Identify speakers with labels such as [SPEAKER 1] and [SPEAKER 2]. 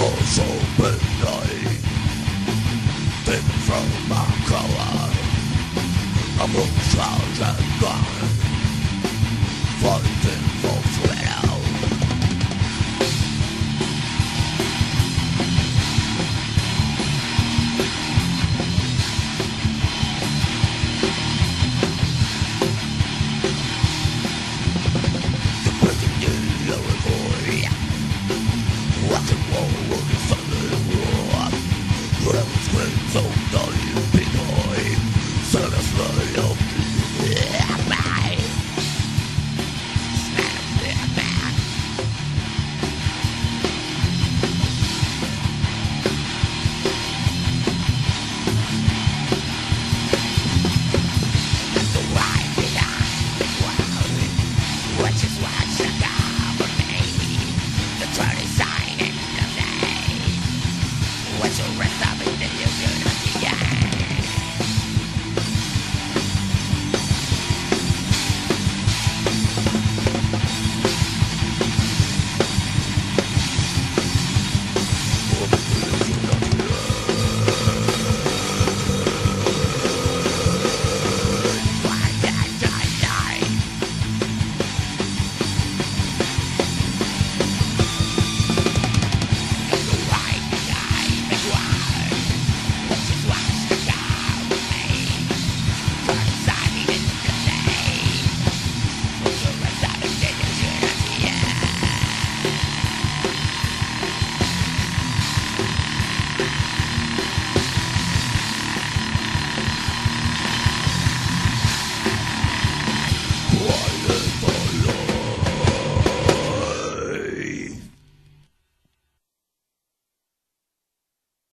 [SPEAKER 1] eyes open night Deep from my collar I'm a thousand blind Fighting 走到底。